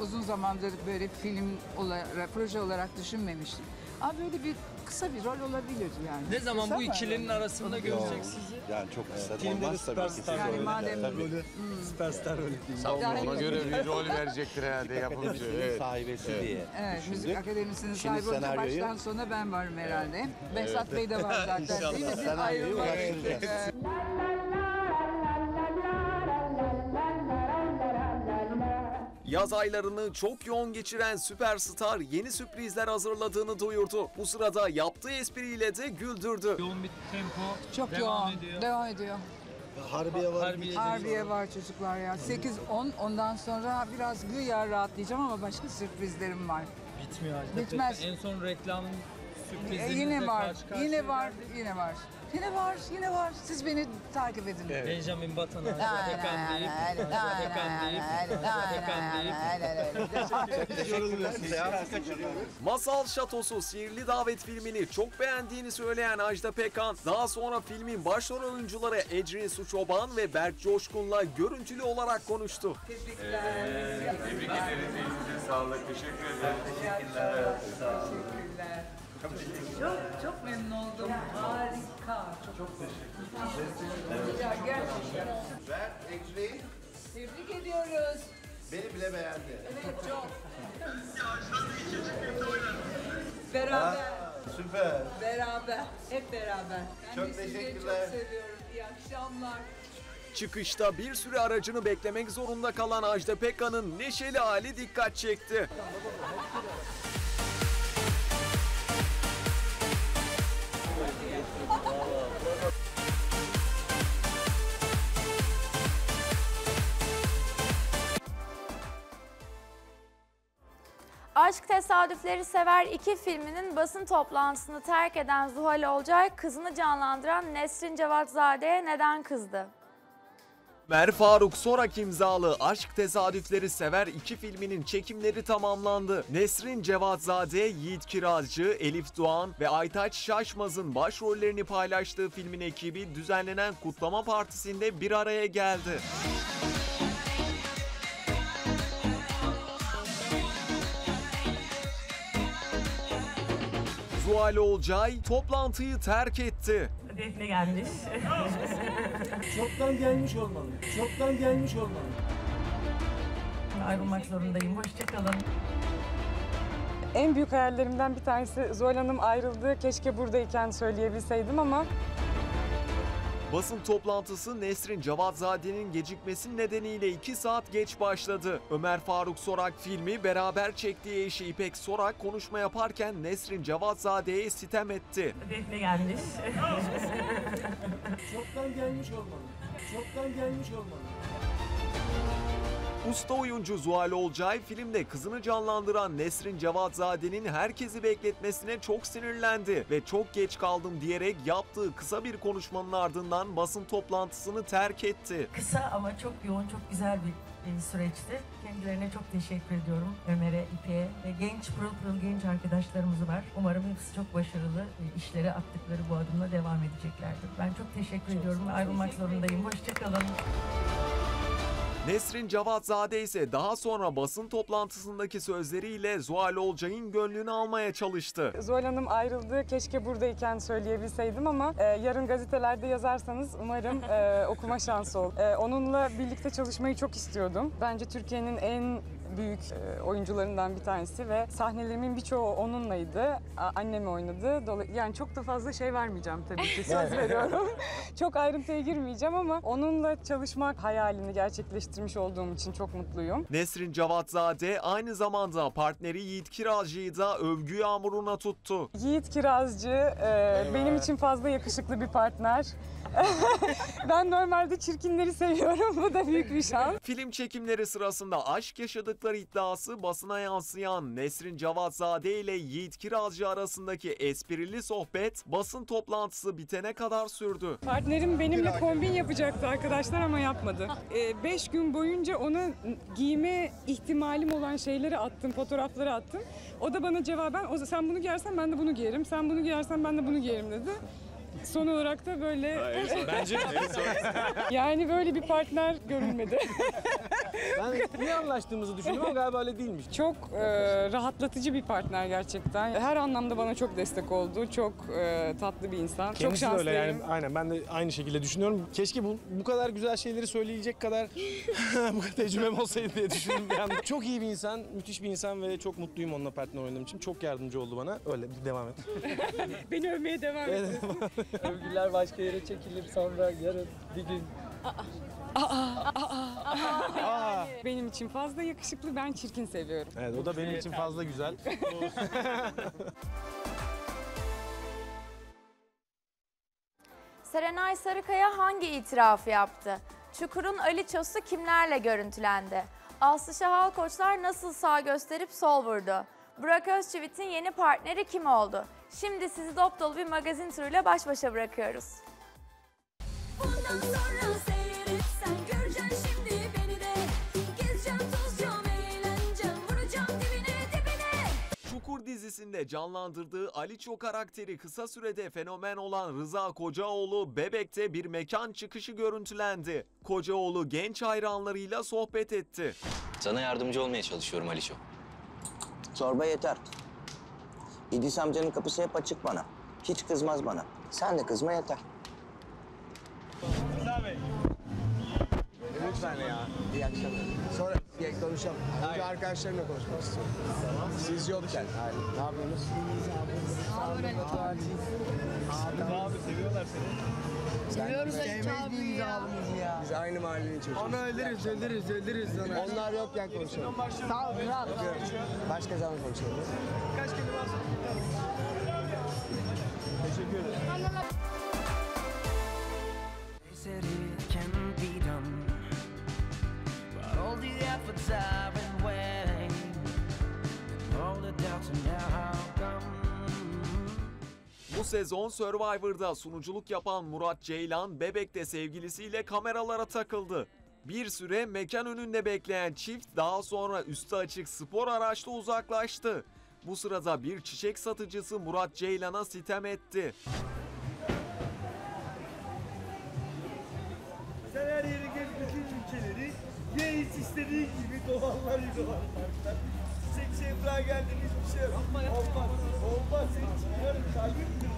uzun zamandır böyle film olarak, proje olarak düşünmemiştim. Ama böyle bir kısa bir rol olabilir yani. Ne zaman Kısa bu ikilinin arasında Yok. görecek sizi? Yani çok kısa de olmaz tabii ki. Yani madem- rolü, süperstar rolü değil. Yani- Ona göre bir rol verecektir herhalde yapımcı. Evet. sahibesi diye Evet, düşündük. müzik akademisinin sahibi olunca senaryoyu- baştan sona ben varım herhalde. Behzat Bey de var zaten. İnşallah. Değil mi? Biz ayrılmayız. Yaz aylarını çok yoğun geçiren süperstar yeni sürprizler hazırladığını duyurdu. Bu sırada yaptığı espriyle de güldürdü. Yoğun bir tempo Çok devam yoğun. ediyor. Devam ediyor. Harbiye var. Harbiye- Harbiye var çocuklar ya. 8-10 ondan sonra biraz güya rahatlayacağım ama başka sürprizlerim var. Bitmiyor Bitmez. En son reklam E, sürprizlerinizle yine var, karşı karşıya yine var, yine var. Yine var, yine var. Siz beni takip edin. Benjamin Button, aynen, deyip, Pekkan deyip, aynen, deyip. Seans kaçırıyoruz. Masal Şatosu Sihirli Davet filmini çok beğendiğini söyleyen Ajda Pekkan, daha sonra filmin başrol oyuncuları Ecrin Suçoban ve Berk Coşkun'la görüntülü olarak konuştu. Tebrik ederiz. Elinize sağlık. Teşekkür ederim. Teşekkürler. Çok çok memnun oldum. Harika. Çok, çok teşekkür ederim. Gerçekten. Ben Ecrin Tebrik ediyoruz. beni bile beğendi. Evet çok. Beraber. Süper. Beraber. Hep beraber. Ben Çok teşekkürler. çok seviyorum. İyi akşamlar. Çıkışta bir süre aracını beklemek zorunda kalan Ajda Pekkan'ın neşeli hali dikkat çekti. Aşk Tesadüfleri Sever 2 filminin basın toplantısını terk eden Zuhal Olcay, kızını canlandıran Nesrin Cevatzade'ye neden kızdı? Mer Faruk Sorak imzalı Aşk Tesadüfleri Sever 2 filminin çekimleri tamamlandı. Nesrin Cevatzade, Yiğit Kirazcı, Elif Doğan ve Aytaç Şaşmaz'ın başrollerini paylaştığı filmin ekibi düzenlenen kutlama partisinde bir araya geldi. Zuhal Olcay toplantıyı terk etti. Defne gelmiş. Çoktan gelmiş olmalı. Çoktan gelmiş olmalı. Ayrılmak zorundayım. Hoşçakalın. En büyük hayallerimden bir tanesi Zuhal Hanım ayrıldı. Keşke buradayken söyleyebilseydim ama Basın toplantısı Nesrin Cevatzade'nin gecikmesi nedeniyle 2 saat geç başladı. Ömer Faruk Sorak filmi beraber çektiği eşi İpek Sorak konuşma yaparken Nesrin Cevatzade'ye sitem etti. Defne gelmiş. Çoktan gelmiş olmalı. Çoktan gelmiş olmalı. Usta oyuncu Zuhal Olcay filmde kızını canlandıran Nesrin Cevatzade'nin herkesi bekletmesine çok sinirlendi ve çok geç kaldım diyerek yaptığı kısa bir konuşmanın ardından basın toplantısını terk etti. Kısa ama çok yoğun, çok güzel bir, bir süreçti. Kendilerine çok teşekkür ediyorum. Ömer'e, İpek'e ve genç, pırıl pırıl genç arkadaşlarımız var. Umarım hepsi çok başarılı e, işlere attıkları bu adımla devam edeceklerdir. Ben çok teşekkür ediyorum ve ayrılmak zorundayım. Hoşçakalın. Nesrin Cevatzade ise daha sonra basın toplantısındaki sözleriyle Zuhal Olcay'ın gönlünü almaya çalıştı. Zuhal Hanım ayrıldı. Keşke buradayken söyleyebilseydim ama e, yarın gazetelerde yazarsanız umarım e, okuma şansı olur. E, onunla birlikte çalışmayı çok istiyordum. Bence Türkiye'nin en büyük e, oyuncularından bir tanesi ve sahnelerimin birçoğu onunlaydı. A- Annemi oynadı. Yani çok da fazla şey vermeyeceğim tabii ki söz veriyorum. çok ayrıntıya girmeyeceğim ama onunla çalışmak hayalini gerçekleştirmiş olduğum için çok mutluyum. Nesrin Cevatzade aynı zamanda partneri Yiğit Kiracı'yı da övgü yağmuruna tuttu. Yiğit Kirazcı e, benim için fazla yakışıklı bir partner. ben normalde çirkinleri seviyorum. Bu da büyük bir şans. Film çekimleri sırasında aşk yaşadıkları iddiası basına yansıyan Nesrin Cevatzade ile Yiğit Kirazcı arasındaki esprili sohbet basın toplantısı bitene kadar sürdü. Partnerim benimle kombin yapacaktı arkadaşlar ama yapmadı. 5 gün boyunca ona giyme ihtimalim olan şeyleri attım, fotoğrafları attım. O da bana cevaben o sen bunu giyersen ben de bunu giyerim, sen bunu giyersen ben de bunu giyerim dedi. Son olarak da böyle Bence yani böyle bir partner görülmedi. Ben iyi anlaştığımızı düşündüm ama galiba öyle değilmiş. Çok e, rahatlatıcı bir partner gerçekten. Her anlamda bana çok destek oldu. Çok e, tatlı bir insan. çok Kendisi de öyle şanslıyım. yani aynen ben de aynı şekilde düşünüyorum. Keşke bu, bu kadar güzel şeyleri söyleyecek kadar bu kadar tecrübem olsaydı diye düşündüm bir anda. Çok iyi bir insan, müthiş bir insan ve çok mutluyum onunla partner oynadığım için. Çok yardımcı oldu bana. Öyle devam et. Beni övmeye devam et. övgüler başka yere çekilir sonra yarın bir gün Benim için fazla yakışıklı, ben çirkin seviyorum. Evet o da benim için fazla güzel. Serenay Sarıkaya hangi itirafı yaptı? Çukur'un Aliçosu kimlerle görüntülendi? Aslı Şahal Koçlar nasıl sağ gösterip sol vurdu? Burak Özçivit'in yeni partneri kim oldu? Şimdi sizi dop dolu bir magazin turuyla baş başa bırakıyoruz. Bundan sonra seyret sen göreceksin şimdi beni de Gezeceğim tozacağım eğleneceğim vuracağım dibine dibine Çukur dizisinde canlandırdığı Aliço karakteri kısa sürede fenomen olan Rıza Kocaoğlu Bebek'te bir mekan çıkışı görüntülendi. Kocaoğlu genç hayranlarıyla sohbet etti. Sana yardımcı olmaya çalışıyorum Aliço. Zorba yeter. İdris amcanın kapısı hep açık bana. Hiç kızmaz bana. Sen de kızma yeter. Lütfen ya. İyi akşamlar. Sonra bir konuşalım. Önce arkadaşlarımla konuşmak istiyorum. Siz yokken. Aynen. Ne yapıyorsunuz? Abi, abi seviyorlar seni. Seviyoruz Sevmediğimiz abimizi ya. Biz aynı mahallenin çocuğuyuz. Onu öldürürüz, öldürürüz, öldürürüz sana. Onlar yokken konuşalım. Sağ ol, rahat. Başka zaman konuşalım. Kaç kelime alsın? Teşekkür ederim. They said it can be done, but all the efforts I've been weighing, all the doubts are now how come. Bu sezon Survivor'da sunuculuk yapan Murat Ceylan Bebek'te sevgilisiyle kameralara takıldı. Bir süre mekan önünde bekleyen çift daha sonra üstü açık spor araçla uzaklaştı. Bu sırada bir çiçek satıcısı Murat Ceylan'a sitem etti. Sen her yeri gez bütün ülkeleri. Ye istediğin gibi doğallar yiyorlar. Çiçek şey geldin hiçbir şey yok. Olmaz. Olmaz. Seni çıkarım. Kalbim.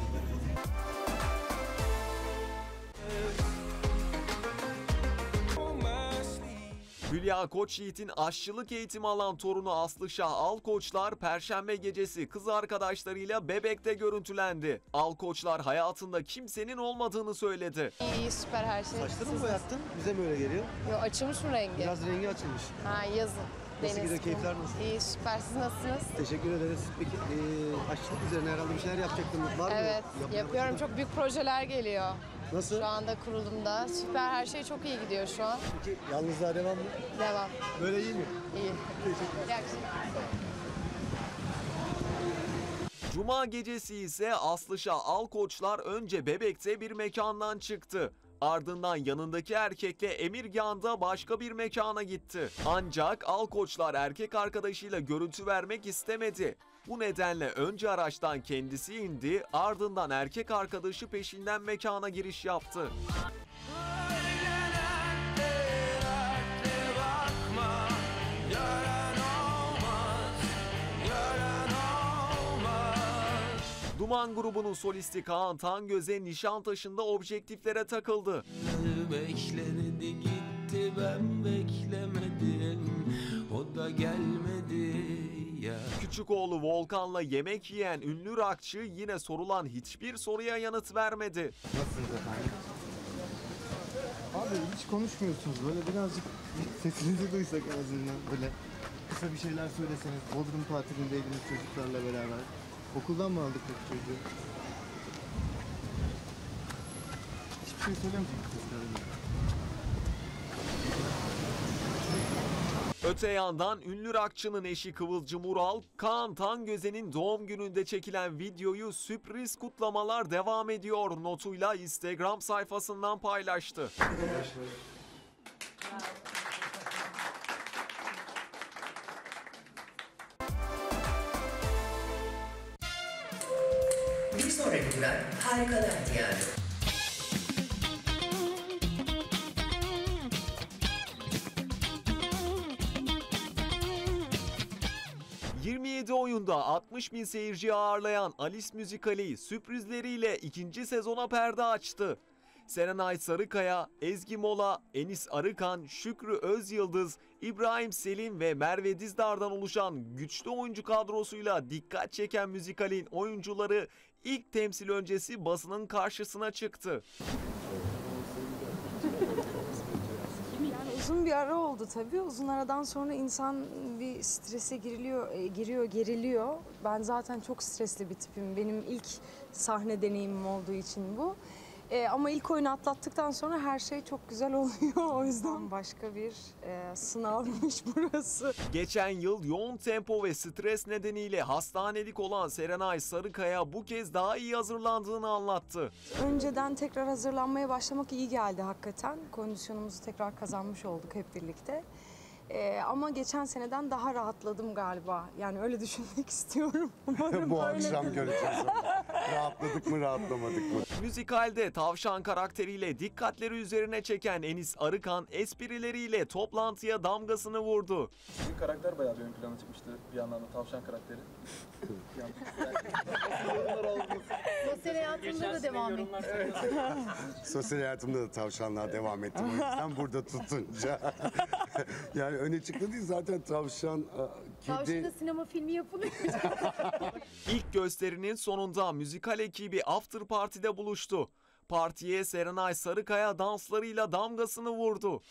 Hülya Koçyiğit'in aşçılık eğitimi alan torunu Aslı Şah Alkoçlar Perşembe gecesi kız arkadaşlarıyla Bebek'te görüntülendi. Alkoçlar hayatında kimsenin olmadığını söyledi. İyi süper her şey. Saçları mı boyattın? Bize mi öyle geliyor? Yo, açılmış mı rengi? Biraz rengi açılmış. Ha yazın. Nasıl keyifler nasıl? İyi süper siz nasılsınız? Teşekkür ederiz. Peki e, aşçılık üzerine herhalde bir şeyler yapacaktın. Var mı? evet Yapmaya yapıyorum başladın? çok büyük projeler geliyor. Nasıl? Şu anda kurulumda. Süper her şey çok iyi gidiyor şu an. Peki yalnızlığa devam mı? Devam. Böyle iyi mi? İyi. Akşamlar. Cuma gecesi ise Aslışa Alkoçlar önce Bebek'te bir mekandan çıktı. Ardından yanındaki erkekle Emirgan'da başka bir mekana gitti. Ancak Alkoçlar erkek arkadaşıyla görüntü vermek istemedi. Bu nedenle önce araçtan kendisi indi, ardından erkek arkadaşı peşinden mekana giriş yaptı. Duman grubunun solisti Kaan Tangöze Nişantaşı'nda objektiflere takıldı. Beklemedi gitti ben beklemedim O da gelmedi ya Küçük oğlu Volkan'la yemek yiyen ünlü rockçı yine sorulan hiçbir soruya yanıt vermedi. Nasılsınız efendim? Abi hiç konuşmuyorsunuz. Böyle birazcık sesinizi duysak en azından. Böyle kısa bir şeyler söyleseniz. Bodrum tatilindeydiniz çocuklarla beraber. Okuldan mı aldık bu çocuğu? Hiçbir şey söylemeyecek? Öte yandan ünlü rockçının eşi Kıvılcım Ural, Kaan Tangöze'nin doğum gününde çekilen videoyu sürpriz kutlamalar devam ediyor notuyla Instagram sayfasından paylaştı. Sonraki durak Harikalar Diyarı. ...27 27 oyunda 60 bin seyirci ağırlayan Alice müzikali sürprizleriyle ikinci sezona perde açtı. Serenay Sarıkaya, Ezgi Mola, Enis Arıkan, Şükrü Özyıldız, İbrahim Selim ve Merve Dizdar'dan oluşan güçlü oyuncu kadrosuyla dikkat çeken müzikalin oyuncuları ilk temsil öncesi basının karşısına çıktı. Yani uzun bir ara oldu tabii. Uzun aradan sonra insan bir strese giriliyor, e, giriyor, geriliyor. Ben zaten çok stresli bir tipim. Benim ilk sahne deneyimim olduğu için bu. E, ama ilk oyunu atlattıktan sonra her şey çok güzel oluyor. O yüzden başka bir e, sınavmış burası. Geçen yıl yoğun tempo ve stres nedeniyle hastanelik olan Serenay Sarıkaya bu kez daha iyi hazırlandığını anlattı. Önceden tekrar hazırlanmaya başlamak iyi geldi hakikaten. Kondisyonumuzu tekrar kazanmış olduk hep birlikte. Ee, ama geçen seneden daha rahatladım galiba. Yani öyle düşünmek istiyorum. Umarım Bu öyle. akşam göreceğiz. Rahatladık mı rahatlamadık mı? Müzikalde tavşan karakteriyle dikkatleri üzerine çeken Enis Arıkan esprileriyle toplantıya damgasını vurdu. Sizin karakter bayağı bir ön plana çıkmıştı bir yandan da tavşan karakteri. Sosyal hayatımda da devam etti. Sosyal hayatımda da tavşanlar devam ettim. O yüzden burada tutunca. yani öne çıktı değil zaten tavşan, a, Tavşan'da kedi. sinema filmi yapılıyor. İlk gösterinin sonunda müzikal ekibi After Party'de buluştu. Partiye Serenay Sarıkaya danslarıyla damgasını vurdu.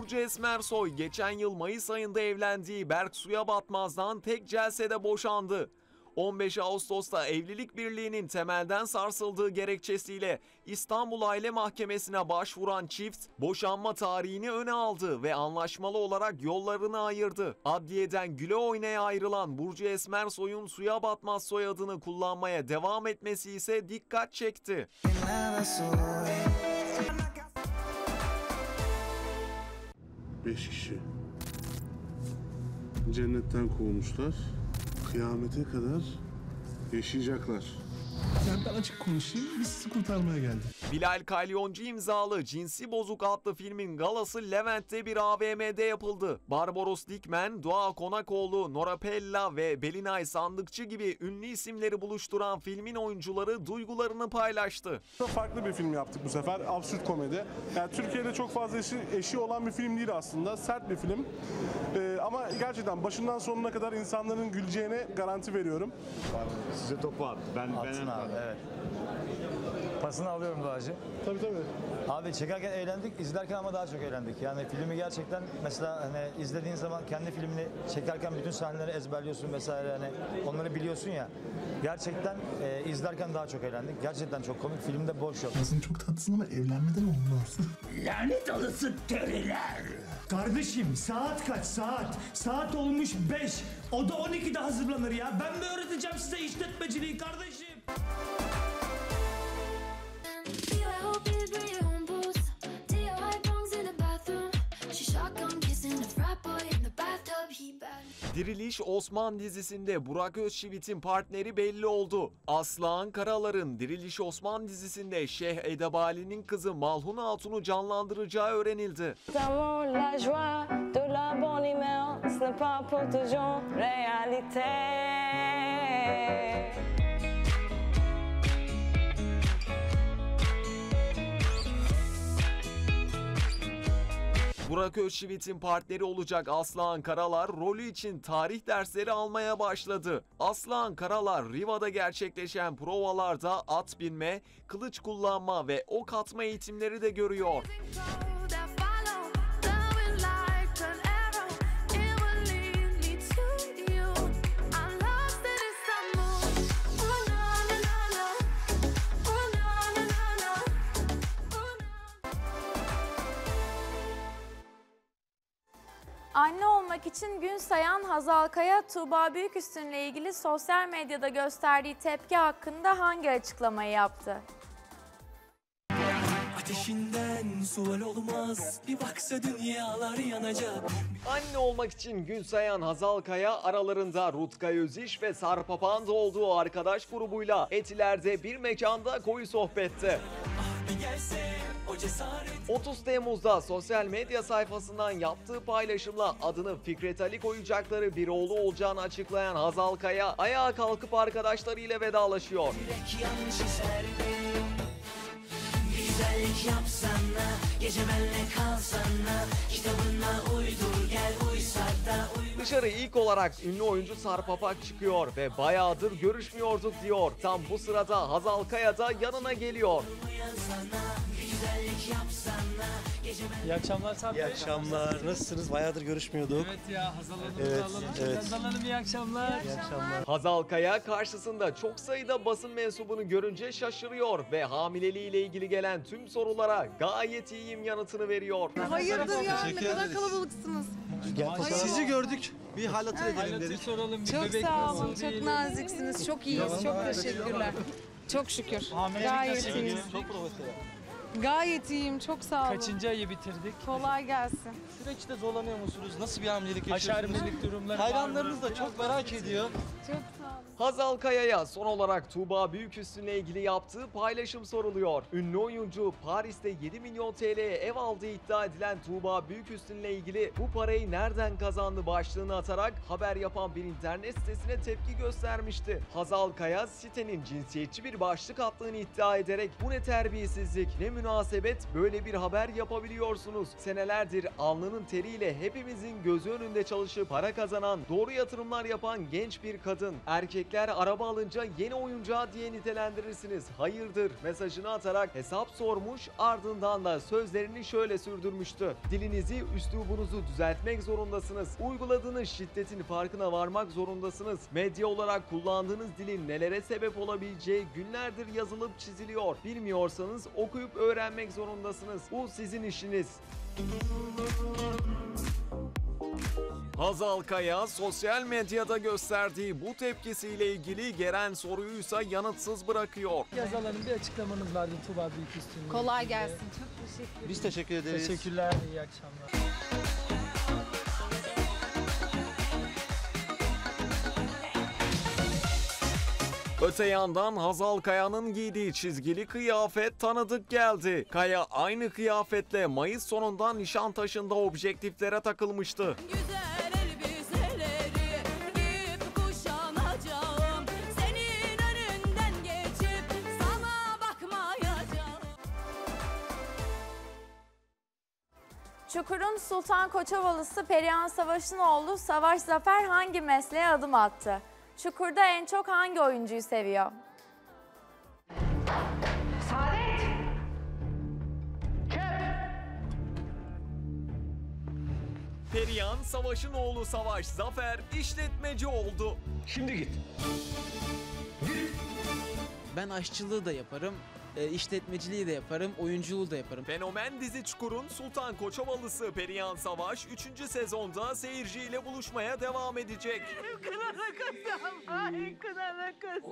Burcu Esmersoy geçen yıl Mayıs ayında evlendiği Berk Suya Batmaz'dan tek celsede boşandı. 15 Ağustos'ta evlilik birliğinin temelden sarsıldığı gerekçesiyle İstanbul Aile Mahkemesi'ne başvuran çift boşanma tarihini öne aldı ve anlaşmalı olarak yollarını ayırdı. Adliyeden güle oynaya ayrılan Burcu Esmersoy'un Suya Batmaz soyadını kullanmaya devam etmesi ise dikkat çekti. Beş kişi. Cennetten kovmuşlar. Kıyamete kadar yaşayacaklar. Yani ben açık konuşayım, biz sizi kurtarmaya geldik. Bilal Kalyoncu imzalı Cinsi Bozuk adlı filmin galası Levent'te bir AVM'de yapıldı. Barbaros Dikmen, Doğa Konakoğlu, Nora Pella ve Belinay Sandıkçı gibi ünlü isimleri buluşturan filmin oyuncuları duygularını paylaştı. Farklı bir film yaptık bu sefer, absürt komedi. Yani Türkiye'de çok fazla eşi, eşi olan bir film değil aslında, sert bir film. Ee, ama gerçekten başından sonuna kadar insanların güleceğine garanti veriyorum. Size topu attı. Ben, Atsın abi evet. Pasını alıyorum Doğacı. Tabii tabii. Abi çekerken eğlendik, izlerken ama daha çok eğlendik. Yani filmi gerçekten mesela hani izlediğin zaman kendi filmini çekerken bütün sahneleri ezberliyorsun vesaire hani onları biliyorsun ya. Gerçekten e, izlerken daha çok eğlendik. Gerçekten çok komik. Filmde boş yok. Aslında çok tatlısın ama evlenmeden olmaz. Lanet olası teriler. Kardeşim saat kaç saat? Saat olmuş 5. O da 12'de hazırlanır ya. Ben mi öğreteceğim size işletmeciliği kardeşim? Diriliş Osman dizisinde Burak Özçivit'in partneri belli oldu. Aslan Karalar'ın Diriliş Osman dizisinde Şeyh Edebali'nin kızı Malhun Hatun'u canlandıracağı öğrenildi. Burak Özçivit'in partneri olacak Aslan Karalar rolü için tarih dersleri almaya başladı. Aslan Karalar Riva'da gerçekleşen provalarda at binme, kılıç kullanma ve ok atma eğitimleri de görüyor. Anne olmak için gün sayan Hazal Kaya, Tuğba Büyüküstün'le ilgili sosyal medyada gösterdiği tepki hakkında hangi açıklamayı yaptı? Ateşinden sual olmaz. Bir baksa dünyalar yanacak. Anne olmak için gün sayan Hazal Kaya aralarında Rutkay Öziş ve Sarp Papağan'da olduğu arkadaş grubuyla Etiler'de bir mekanda koyu sohbette. Cesaret. 30 Temmuz'da sosyal medya sayfasından yaptığı paylaşımla adını Fikret Ali koyacakları bir oğlu olacağını açıklayan Hazal Kaya ayağa kalkıp arkadaşlarıyla vedalaşıyor. Güzellik yapsana. Gece benle kalsana. Kitabına uydur gel uysak da uy. Dışarı ilk olarak ünlü oyuncu Sarp Apak çıkıyor ve bayağıdır görüşmüyorduk diyor. Tam bu sırada Hazal Kaya da yanına geliyor. İyi akşamlar Sarp İyi Bey. akşamlar. Nasılsınız? Bayağıdır görüşmüyorduk. Evet ya Hazal Hanım'ı Evet, alalım. evet. Hazal Hanım iyi akşamlar. İyi akşamlar. Hazal Kaya karşısında çok sayıda basın mensubunu görünce şaşırıyor ve hamileliğiyle ilgili gelen tüm sorulara gayet iyiyim yanıtını veriyor. Hayırdır ya, ne kadar kalabalıksınız. Sizi gördük. Bir hal hatır edelim dedik. soralım. Bir Çok bebek sağ nasıl olun, çok naziksiniz, çok iyiyiz, çok teşekkürler. Çok şükür. Gayet iyiyim. Çok profesyonel. Gayet iyiyim, çok sağ olun. Kaçıncı ayı bitirdik? Kolay gelsin. Süreçte zorlanıyor musunuz? Nasıl bir hamilelik yaşıyorsunuz? Aşermelik durumları Hayranlarınız da çok merak ediyor. Çok. Hazal Kaya'ya son olarak Tuğba Büyüküstün'le ilgili yaptığı paylaşım soruluyor. Ünlü oyuncu Paris'te 7 milyon TL'ye ev aldığı iddia edilen Tuğba Büyüküstün'le ilgili bu parayı nereden kazandı başlığını atarak haber yapan bir internet sitesine tepki göstermişti. Hazal Kaya sitenin cinsiyetçi bir başlık attığını iddia ederek bu ne terbiyesizlik ne münasebet böyle bir haber yapabiliyorsunuz. Senelerdir alnının teriyle hepimizin gözü önünde çalışıp para kazanan, doğru yatırımlar yapan genç bir kadın. Erkekler araba alınca yeni oyuncağı diye nitelendirirsiniz. Hayırdır mesajını atarak hesap sormuş ardından da sözlerini şöyle sürdürmüştü. Dilinizi, üslubunuzu düzeltmek zorundasınız. Uyguladığınız şiddetin farkına varmak zorundasınız. Medya olarak kullandığınız dilin nelere sebep olabileceği günlerdir yazılıp çiziliyor. Bilmiyorsanız okuyup öğrenmek zorundasınız. Bu sizin işiniz. Hazal Kaya sosyal medyada gösterdiği bu tepkisiyle ilgili gelen soruyuysa yanıtsız bırakıyor. Hazal Hanım bir açıklamanız vardı Tuğba Büyüküstü'nün. Kolay gelsin. Çok teşekkür Biz teşekkür ederiz. Teşekkürler, iyi akşamlar. Öte yandan Hazal Kaya'nın giydiği çizgili kıyafet tanıdık geldi. Kaya aynı kıyafetle Mayıs sonunda Nişantaşı'nda objektiflere takılmıştı. Güzel Çukur'un Sultan Koçovalısı Perihan Savaş'ın oğlu Savaş Zafer hangi mesleğe adım attı? Çukur'da en çok hangi oyuncuyu seviyor? Perihan Savaş'ın oğlu Savaş Zafer işletmeci oldu. Şimdi git. Ben aşçılığı da yaparım, e, işletmeciliği de yaparım, oyunculuğu da yaparım. Fenomen dizi Çukur'un Sultan Koçovalısı Perihan Savaş 3. sezonda seyirciyle buluşmaya devam edecek. Kınalı kızım, ay kınalı kızım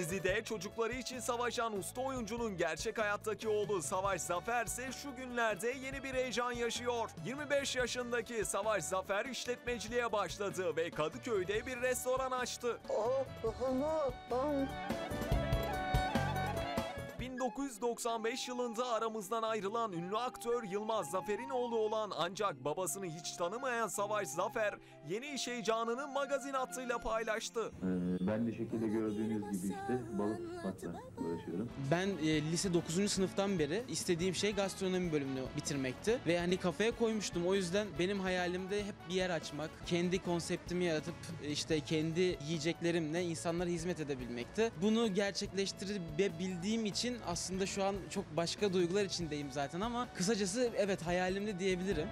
Dizide çocukları için savaşan usta oyuncunun gerçek hayattaki oğlu Savaş Zafer ise şu günlerde yeni bir heyecan yaşıyor. 25 yaşındaki Savaş Zafer işletmeciliğe başladı ve Kadıköy'de bir restoran açtı. 1995 yılında aramızdan ayrılan ünlü aktör Yılmaz Zafer'in oğlu olan ancak babasını hiç tanımayan Savaş Zafer yeni iş heyecanını magazin hattıyla paylaştı. Ee, Ben de şekilde gördüğünüz gibi işte balık tutmakla uğraşıyorum. Ben e, lise 9. sınıftan beri istediğim şey gastronomi bölümünü bitirmekti. Ve hani kafaya koymuştum. O yüzden benim hayalimde hep bir yer açmak, kendi konseptimi yaratıp e, işte kendi yiyeceklerimle insanlara hizmet edebilmekti. Bunu gerçekleştirebildiğim için aslında şu an çok başka duygular içindeyim zaten ama kısacası evet hayalimde diyebilirim.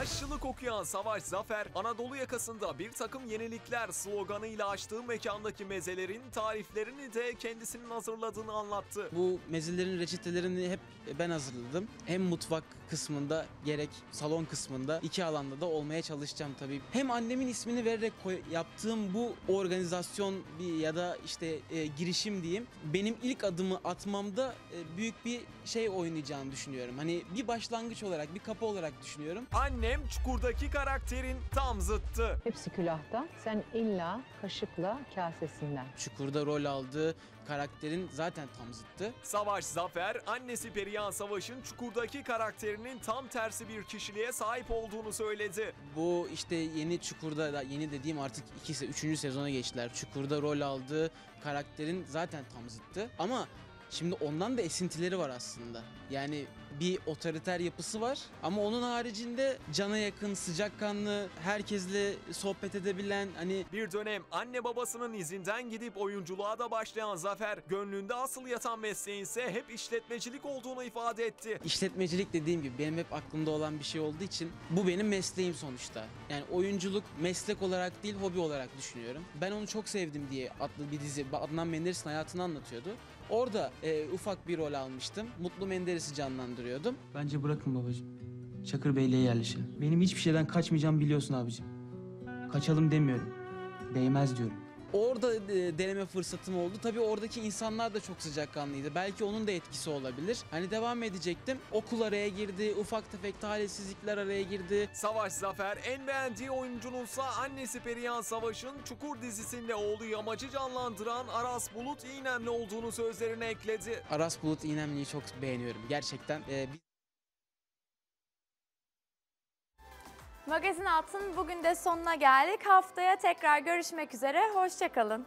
Aşçılık okuyan Savaş Zafer, Anadolu yakasında bir takım yenilikler sloganıyla açtığı mekandaki mezelerin tariflerini de kendisinin hazırladığını anlattı. Bu mezelerin reçetelerini hep ben hazırladım. Hem mutfak kısmında gerek salon kısmında iki alanda da olmaya çalışacağım tabii. Hem annemin ismini vererek yaptığım bu organizasyon bir ya da işte e, girişim diyeyim benim ilk adımı atmamda e, büyük bir şey oynayacağını düşünüyorum. Hani bir başlangıç olarak bir kapı olarak düşünüyorum. Annem Çukur'daki karakterin tam zıttı. Hepsi külahta. Sen illa kaşıkla kasesinden. Çukur'da rol aldığı karakterin zaten tam zıttı. Savaş Zafer, annesi Perihan Savaş'ın Çukur'daki karakterinin tam tersi bir kişiliğe sahip olduğunu söyledi. Bu işte yeni Çukur'da da yeni dediğim artık ikisi üçüncü sezona geçtiler. Çukur'da rol aldığı karakterin zaten tam zıttı. Ama şimdi ondan da esintileri var aslında. Yani bir otoriter yapısı var ama onun haricinde cana yakın, sıcakkanlı, herkesle sohbet edebilen hani Bir dönem anne babasının izinden gidip oyunculuğa da başlayan Zafer, gönlünde asıl yatan mesleğin ise hep işletmecilik olduğunu ifade etti. İşletmecilik dediğim gibi benim hep aklımda olan bir şey olduğu için bu benim mesleğim sonuçta. Yani oyunculuk meslek olarak değil hobi olarak düşünüyorum. Ben onu çok sevdim diye adlı bir dizi Adnan Menderes'in hayatını anlatıyordu. Orada e, ufak bir rol almıştım. Mutlu Menderes'i canlandırıyordum. Bence bırakın babacığım. Çakır Bey'le yerleşelim. Benim hiçbir şeyden kaçmayacağım biliyorsun abicim. Kaçalım demiyorum. Değmez diyorum. Orada e, deneme fırsatım oldu. Tabii oradaki insanlar da çok sıcakkanlıydı. Belki onun da etkisi olabilir. Hani devam edecektim. Okul araya girdi, ufak tefek talihsizlikler araya girdi. Savaş Zafer en beğendiği oyuncununsa annesi Perihan Savaş'ın Çukur dizisinde oğlu Yamacı canlandıran Aras Bulut İğnemli olduğunu sözlerine ekledi. Aras Bulut İynemli'yi çok beğeniyorum. Gerçekten e, Magazin Altın bugün de sonuna geldik. Haftaya tekrar görüşmek üzere. Hoşçakalın.